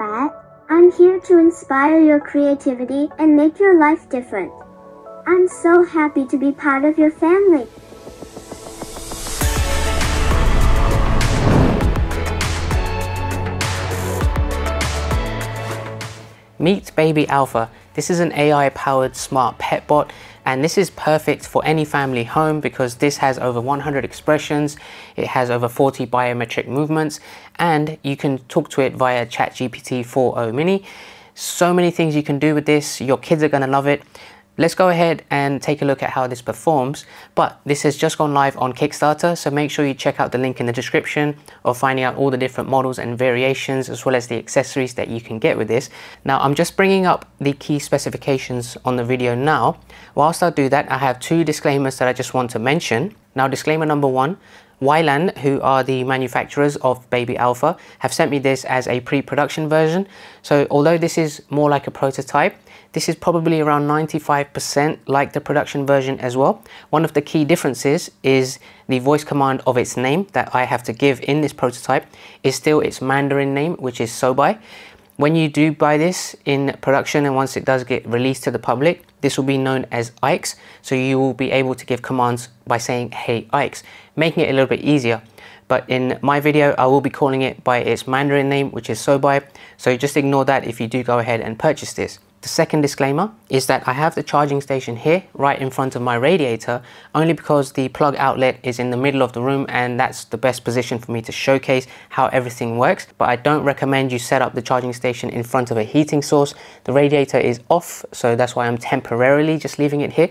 I'm here to inspire your creativity and make your life different. I'm so happy to be part of your family. Meet Baby Alpha. This is an AI powered smart pet bot and this is perfect for any family home because this has over 100 expressions, it has over 40 biometric movements and you can talk to it via ChatGPT 4o mini. So many things you can do with this, your kids are going to love it. Let's go ahead and take a look at how this performs. But this has just gone live on Kickstarter, so make sure you check out the link in the description of finding out all the different models and variations as well as the accessories that you can get with this. Now I'm just bringing up the key specifications on the video now. Whilst I do that, I have two disclaimers that I just want to mention. Now disclaimer number one, Weilan, who are the manufacturers of Baby Alpha, have sent me this as a pre-production version. So although this is more like a prototype, this is probably around 95% like the production version as well. One of the key differences is the voice command of its name that I have to give in this prototype is still its Mandarin name, which is Sobai. When you do buy this in production and once it does get released to the public, this will be known as Aiks. So you will be able to give commands by saying, hey Aiks, making it a little bit easier. But in my video, I will be calling it by its Mandarin name, which is Sobai. So just ignore that if you do go ahead and purchase this. The second disclaimer is that I have the charging station here right in front of my radiator only because the plug outlet is in the middle of the room and that's the best position for me to showcase how everything works but I don't recommend you set up the charging station in front of a heating source. The radiator is off so that's why I'm temporarily just leaving it here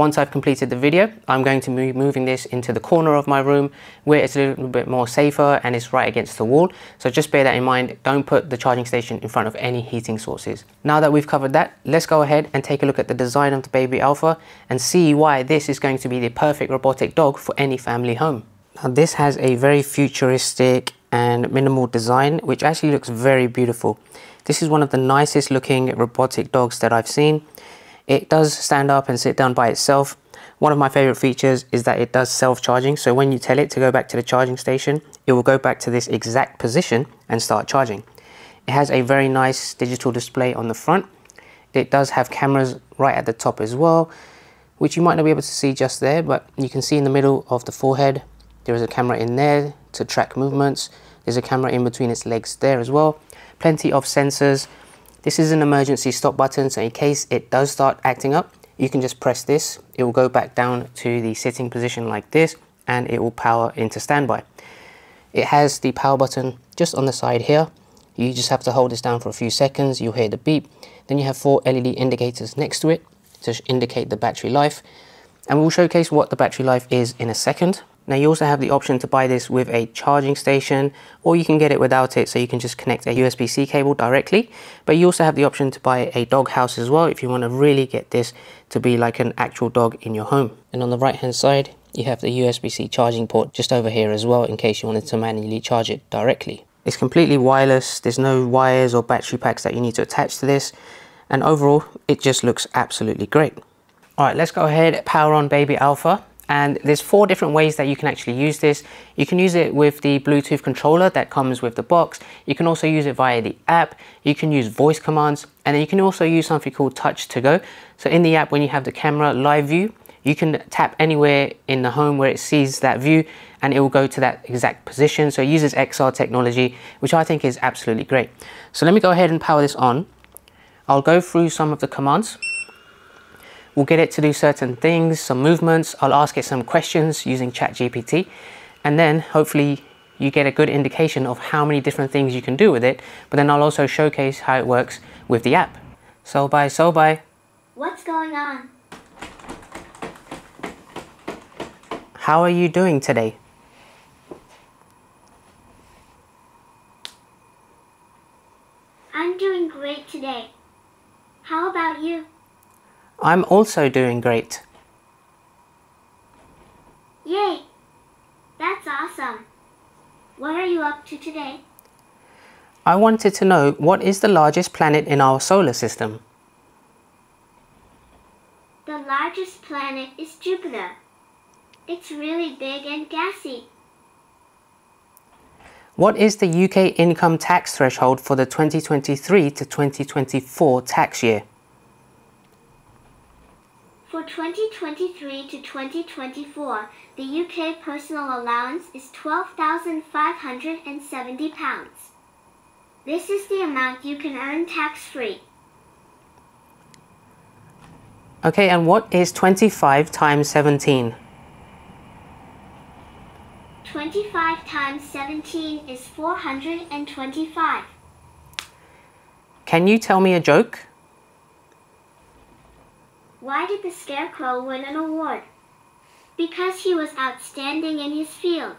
once I've completed the video, I'm going to be moving this into the corner of my room where it's a little bit more safer and it's right against the wall. So just bear that in mind, don't put the charging station in front of any heating sources. Now that we've covered that, let's go ahead and take a look at the design of the Baby Alpha and see why this is going to be the perfect robotic dog for any family home. Now this has a very futuristic and minimal design, which actually looks very beautiful. This is one of the nicest looking robotic dogs that I've seen. It does stand up and sit down by itself. One of my favorite features is that it does self-charging. So when you tell it to go back to the charging station, it will go back to this exact position and start charging. It has a very nice digital display on the front. It does have cameras right at the top as well, which you might not be able to see just there, but you can see in the middle of the forehead, there is a camera in there to track movements. There's a camera in between its legs there as well. Plenty of sensors this is an emergency stop button, so in case it does start acting up, you can just press this. It will go back down to the sitting position like this, and it will power into standby. It has the power button just on the side here. You just have to hold this down for a few seconds, you'll hear the beep. Then you have four LED indicators next to it to indicate the battery life. And we'll showcase what the battery life is in a second. Now you also have the option to buy this with a charging station or you can get it without it so you can just connect a USB-C cable directly. But you also have the option to buy a dog house as well if you want to really get this to be like an actual dog in your home. And on the right hand side you have the USB-C charging port just over here as well in case you wanted to manually charge it directly. It's completely wireless, there's no wires or battery packs that you need to attach to this and overall it just looks absolutely great. Alright, let's go ahead, power on Baby Alpha and there's four different ways that you can actually use this. You can use it with the Bluetooth controller that comes with the box. You can also use it via the app. You can use voice commands and then you can also use something called touch to go. So in the app, when you have the camera live view, you can tap anywhere in the home where it sees that view and it will go to that exact position. So it uses XR technology, which I think is absolutely great. So let me go ahead and power this on. I'll go through some of the commands. We'll get it to do certain things, some movements. I'll ask it some questions using ChatGPT. And then hopefully you get a good indication of how many different things you can do with it. But then I'll also showcase how it works with the app. So bye, so bye. What's going on? How are you doing today? I'm doing great today. How about you? I'm also doing great. Yay! That's awesome. What are you up to today? I wanted to know what is the largest planet in our solar system? The largest planet is Jupiter. It's really big and gassy. What is the UK income tax threshold for the 2023 to 2024 tax year? For 2023 to 2024, the UK personal allowance is £12,570. This is the amount you can earn tax-free. Okay, and what is 25 times 17? 25 times 17 is 425. Can you tell me a joke? Why did the Scarecrow win an award? Because he was outstanding in his field.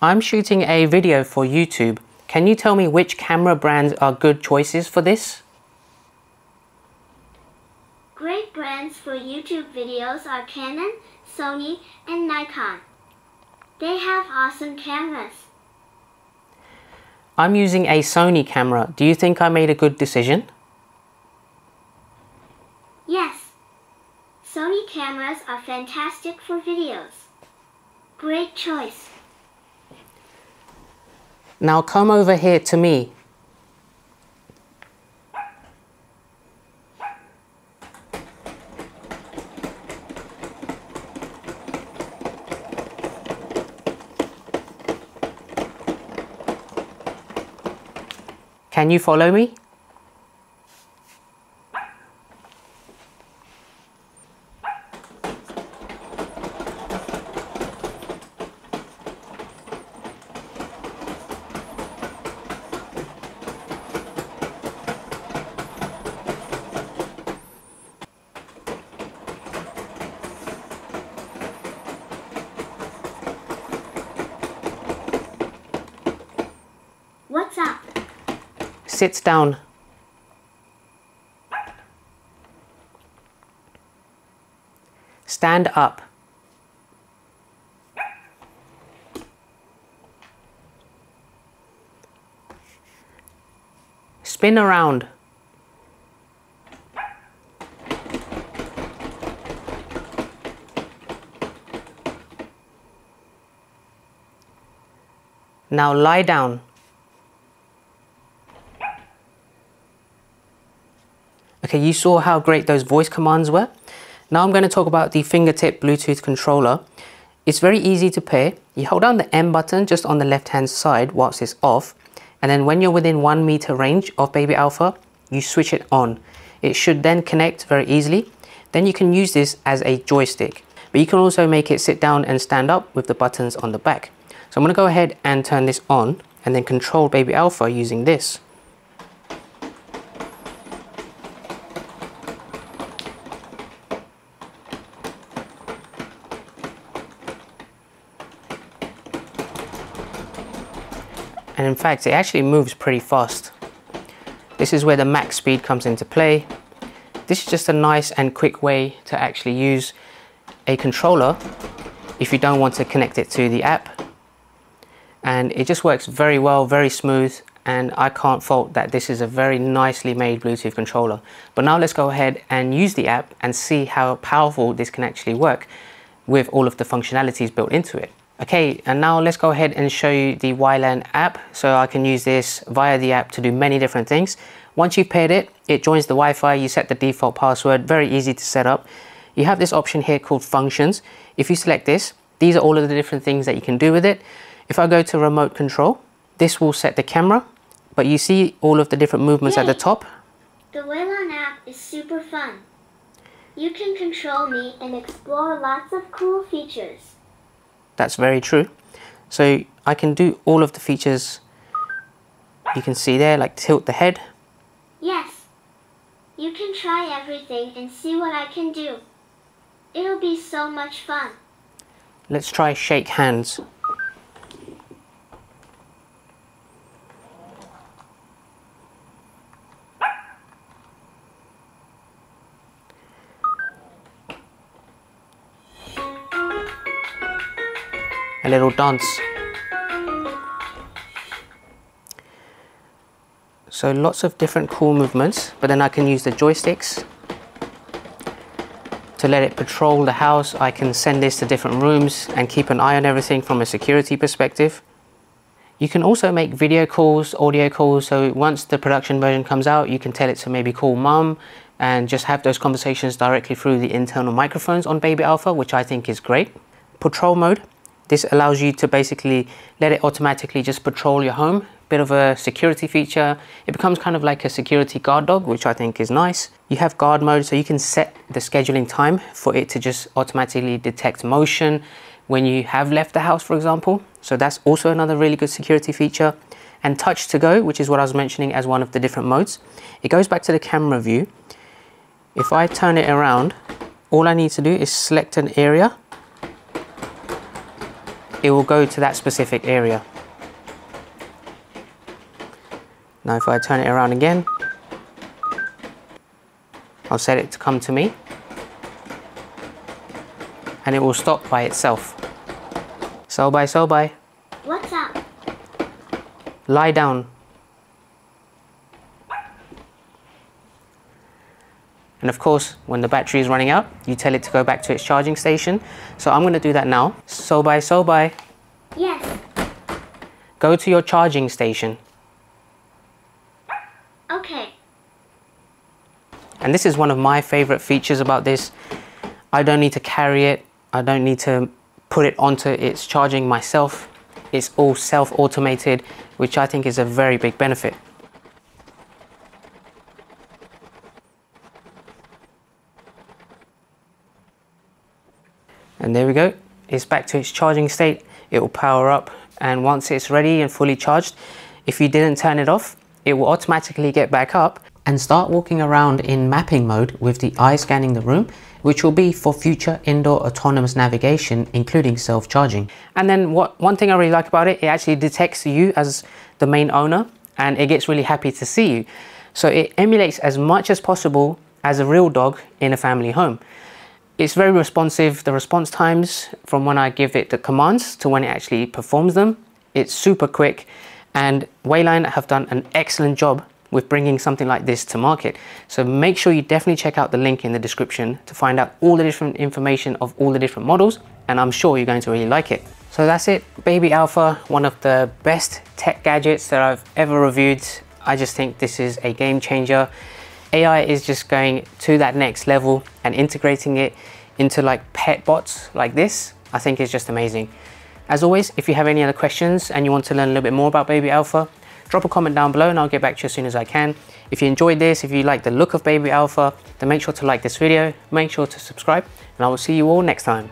I'm shooting a video for YouTube. Can you tell me which camera brands are good choices for this? Great brands for YouTube videos are Canon, Sony, and Nikon. They have awesome cameras. I'm using a Sony camera. Do you think I made a good decision? Yes. Sony cameras are fantastic for videos. Great choice. Now come over here to me. Can you follow me? Sits down. Stand up. Spin around. Now lie down. Okay, you saw how great those voice commands were. Now I'm going to talk about the fingertip Bluetooth controller. It's very easy to pair. You hold down the M button just on the left hand side whilst it's off. And then when you're within one meter range of Baby Alpha, you switch it on. It should then connect very easily. Then you can use this as a joystick. But you can also make it sit down and stand up with the buttons on the back. So I'm going to go ahead and turn this on and then control Baby Alpha using this. And in fact it actually moves pretty fast. This is where the max speed comes into play. This is just a nice and quick way to actually use a controller if you don't want to connect it to the app. And it just works very well, very smooth, and I can't fault that this is a very nicely made Bluetooth controller. But now let's go ahead and use the app and see how powerful this can actually work with all of the functionalities built into it. Okay, and now let's go ahead and show you the Weilan app. So I can use this via the app to do many different things. Once you've paired it, it joins the Wi-Fi, you set the default password, very easy to set up. You have this option here called functions. If you select this, these are all of the different things that you can do with it. If I go to remote control, this will set the camera, but you see all of the different movements Yay. at the top. The Weilan app is super fun. You can control me and explore lots of cool features. That's very true. So I can do all of the features you can see there, like tilt the head. Yes. You can try everything and see what I can do. It'll be so much fun. Let's try shake hands. Dance. So lots of different cool movements, but then I can use the joysticks to to let it patrol the house. I can send this to different rooms and keep an eye on everything from a security perspective. You can also make video calls, audio calls, so once the production version comes out, you can tell it to maybe call mum and just have those conversations directly through the internal microphones on Baby Alpha, which I think is great. Patrol mode, this allows you to basically let it automatically just patrol your home. Bit of a security feature. It becomes kind of like a security guard dog, which I think is nice. You have guard mode, so you can set the scheduling time for it to just automatically detect motion when you have left the house, for example. So that's also another really good security feature. And touch to go, which is what I was mentioning as one of the different modes. It goes back to the camera view. If I turn it around, all I need to do is select an area it will go to that specific area. Now if I turn it around again, I'll set it to come to me and it will stop by itself. So by so by. What's up? Lie down. And of course, when the battery is running out, you tell it to go back to its charging station. So I'm going to do that now. So by so by. Yes. Go to your charging station. Okay. And this is one of my favorite features about this. I don't need to carry it. I don't need to put it onto its charging myself. It's all self-automated, which I think is a very big benefit. And there we go. It's back to its charging state. It will power up and once it's ready and fully charged, if you didn't turn it off, it will automatically get back up and start walking around in mapping mode with the eye scanning the room, which will be for future indoor autonomous navigation, including self-charging. And then what one thing I really like about it, it actually detects you as the main owner and it gets really happy to see you. So it emulates as much as possible as a real dog in a family home. It's very responsive. The response times from when I give it the commands to when it actually performs them, it's super quick. And Weilan have done an excellent job with bringing something like this to market. So make sure you definitely check out the link in the description to find out all the different information of all the different models. And I'm sure you're going to really like it. So that's it, Baby Alpha, one of the best tech gadgets that I've ever reviewed. I just think this is a game changer. AI is just going to that next level and integrating it into like pet bots like this, I think is just amazing. As always, if you have any other questions and you want to learn a little bit more about Baby Alpha, drop a comment down below and I'll get back to you as soon as I can. If you enjoyed this, if you like the look of Baby Alpha, then make sure to like this video, make sure to subscribe, and I will see you all next time.